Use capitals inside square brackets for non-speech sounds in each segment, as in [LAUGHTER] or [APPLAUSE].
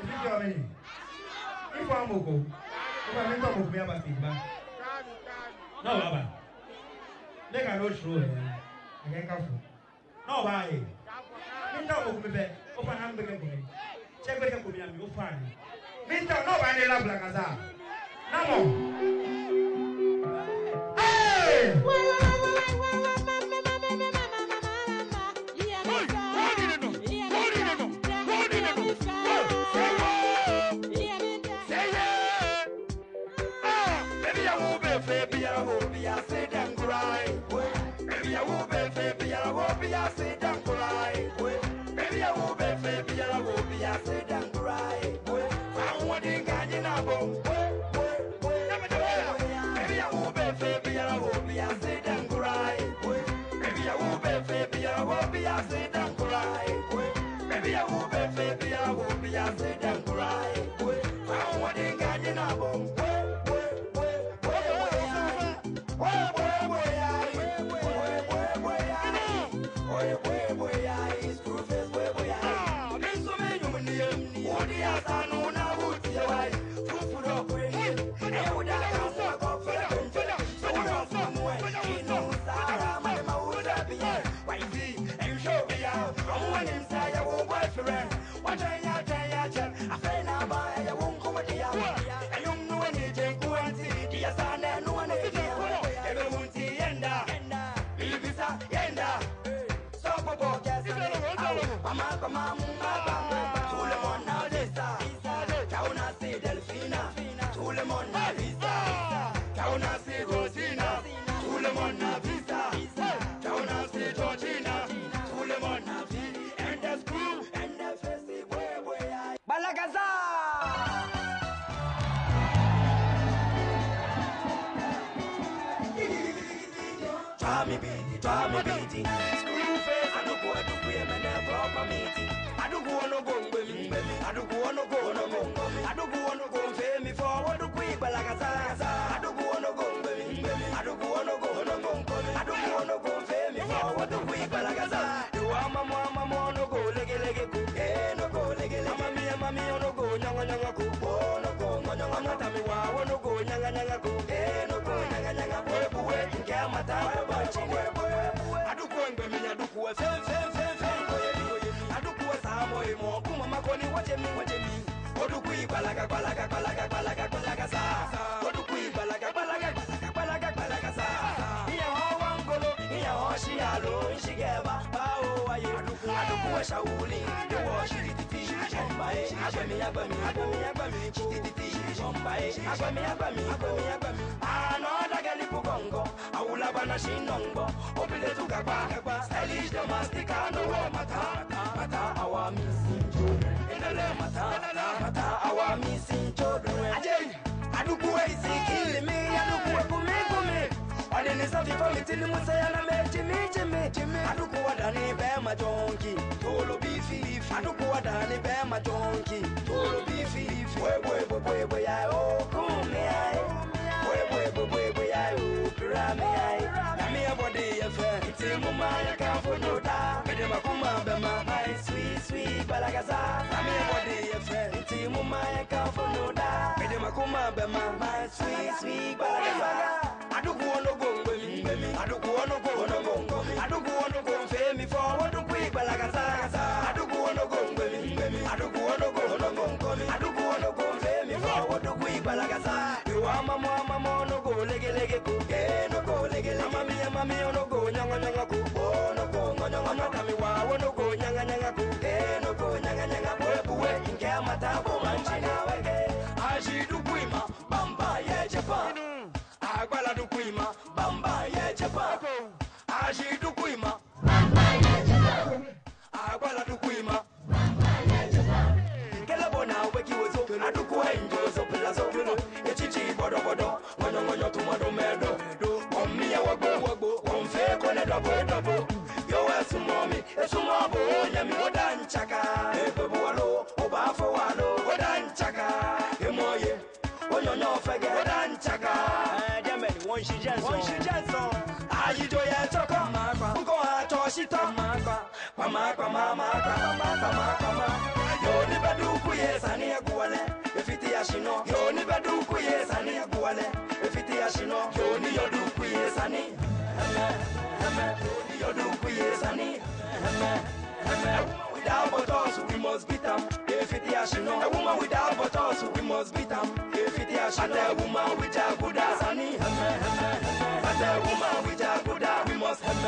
ifijọ n'o suru yẹrẹ a kẹ n ka fo náà b'a ye mi ta amoko mi bẹ. O fana an bẹ kẹ gomi cɛ bẹ kẹ gomi a n'o b'an. Me beating, try me beating. Screw face, I don't go to queer man, a proper meeting. I don't go no go with me, I don't go no go no go. I don't go no go pay me forward to quick, but like a sa. I don't makoni, wache mi, wache mi. Odukui, balaga, balaga, balaga, balaga, balaga, sa. Odukui, balaga, balaga, balaga, balaga, sa. Iya ho wangolo, iya ho shialo, shigeba, bao, aye. Adukuwe shauli, dewo, shirititi, shombae, agbemi, agbemi, agbemi, agbemi, chitititi, shombae, agbemi, agbemi, agbemi, agbemi. Another girl ipu gongo, awulaba na shinongo, obile tugaba, stylish domestic, mata, mata, tí ni musa yana mẹ́ jimi jimi jimi. Aduku wa dani bẹ́ẹ̀ ma jọ́nkì. Tolo bí fi. Aduku wa dani bẹ́ẹ̀ ma jọ́nkì. Tolo bí fi. Boy Bẹ̀dẹ̀ ma kún máa bẹ̀ ma. My sweet sweet balagasa. Aduku onogo ngbemi. Aduku onogo onogo ngbemi. Aduku onogo nfemi fọ. Oduku ìgbàlagasa. Aduku onogo ngbemi. Aduku onogo onogo ngbemi. Aduku onogo nfemi fọ. Oduku ìgbàlagasa. Ìwà amamu amamu onogo legelege ko. Enogo legelege. Amami amami onogo nyanga nyanga ko. Onogo nyanga nyanga. Amatami wa onogo nyanga nyanga ko. Enogo nyanga nyanga. Buwe buwe nke amata Dukuima, bamba ye Japan. Aji dukuima, agbala dukuima. Kelebo na weki wozo, aduku enjo so plazo. Echichi bodo bodo, tumodo medo. Omi ya wagbo wagbo, onfe kone dobo dobo. Yo esu momi, esu mobo, nyami wodan Wonshijenso, oh. Ayido Yetoko, Uko Hatoshita, Pama, Pama, Pama, Pama, Pama, Yo Nibedu Kuyesani Aguale, Efiti Ashino, Yo Nibedu Kuyesani Aguale, Efiti Ashino, Yo Niyodu Kuyesani, Amen, Amen, Yo Niyodu Kuyesani, Amen, Amen. Without bottles, we must beat them. If it is, a woman without bottles, we must beat them. If it is, a woman without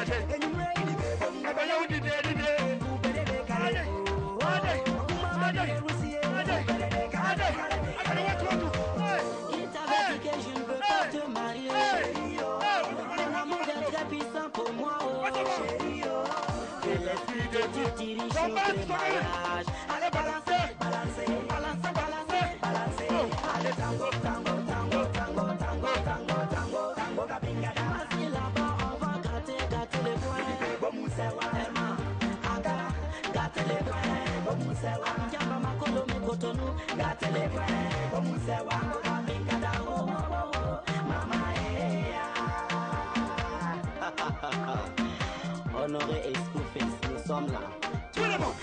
Il t'avait dit que je ne veux pas te marier. Allez balancer, balancer, balancer, balancer, allez tango. musewa Njamba Honoré et nous sommes là. Tout le monde.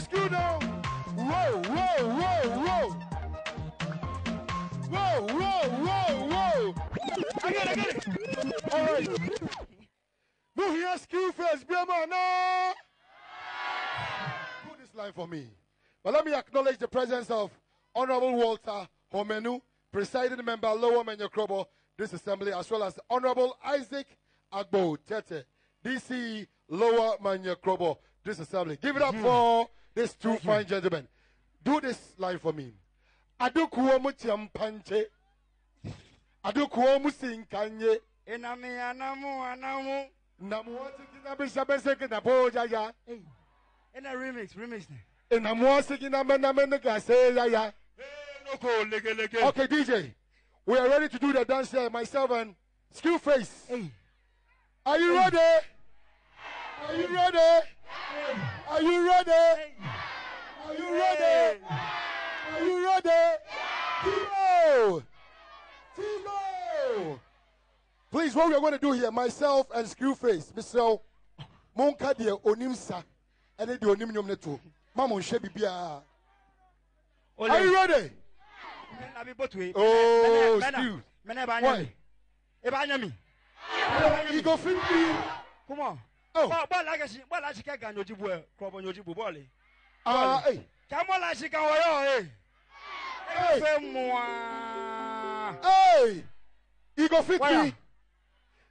Skill. Whoa, whoa, whoa, whoa. Whoa, whoa, whoa, whoa. I get it, I get it. All right. No, here skill first, be a man. No. Do this line for me. But let me acknowledge the presence of Honorable Walter Homenu, presiding member Lower Manya Krobo, this assembly, as well as Honorable Isaac Agbo Tete, DC Lower Manya Krobo, this assembly. Give it up hmm. for these two fine gentlemen. Do this line for me. Adukuo mutiam panche. Adukuo musinkanye. Enami anamu anamu. Namuwasi kina bisha beseke na boja ya. In a remix, remix. Eh, Namuwasi kina mena mena kase ya ya. No go lege lege. Okay, DJ, we are ready to do the dance here. Myself and Screwface. Hey. Are you ready? Are you ready? Are you ready? Are you ready? Are you ready? Timo! Timo! Please, what we are going to do here, myself and Screwface, Mr. Monka de Onimsa, and the Onimium Neto. Mama, Shebi Bia. Are you ready? Na bi botu yi. Oh, Mena- mena- Stu. Mena ba Why? nya mi. E ba nya. You go fit me. Come on. Oh. Ball ball la shi ball la shi ka ga nyoji bu e. Kro bo nyoji bu. Ah, hey. Ka mo la shi ka wo e. Hey. E fe moi. Hey! You go fit me.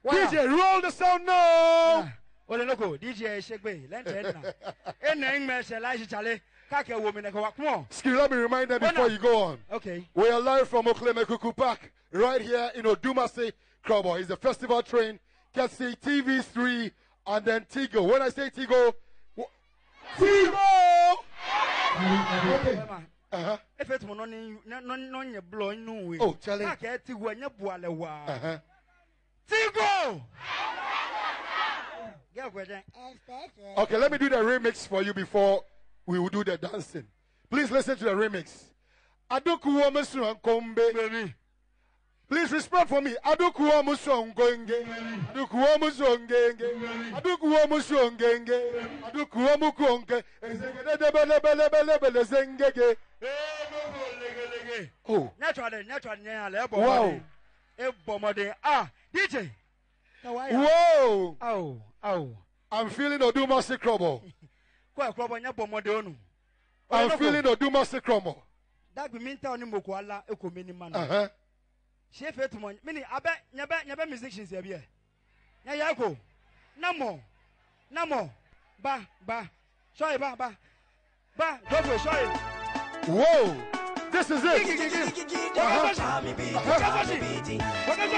DJ, roll the sound now. Ole loko DJ Shegbe lente na. E na ngme se la chale. Ka ke wo mi na ko wa. Skill, let me remind them before you go on. Okay. We are live from Oklemekuku Park, right here in Odumase, Krobo. It's the festival train. Can see TV3 and then Tigo. When I say Tigo, wh- Tigo! Okay. Bema. Uh-huh. E fe tumo no ni no no nye blow nu we. Oh, Charlie. Ka ke ti wo nye bu ale wa. Uh-huh. Tigo. [LAUGHS] Get question. Okay, let me do the remix for you before we will do the dancing. Please listen to the remix. Adoku Omesu Nkombe. Baby. Please respond for me. Adukuwa musongenge. Adukuwa musongenge. Adukuwa musongenge. Adukuwa mukonge. Ezegedebelebelebele zengege. Oh. oh. Natural, natural nyale ebo. Wow. Ebomode. E ah, DJ. Wow. Ow, ow. I'm feeling Oduma Sikromo. [LAUGHS] Kwa krobo nyabo mode onu. I'm feeling Oduma Sikromo. Dagbi minta oni mokwala ekomeni mana. Uh-huh sie fɛ tumɔ mini abɛ nyɛbɛ nyɛbɛ musicians yɛ biɛ nyɛ ko namɔ namɔ ba ba. Sɔɔyi ba ba. Ba dɔfɛ sɔɔyi. whoa. This is it. wakasɔsi uh-huh. uh-huh. wakasɔsi.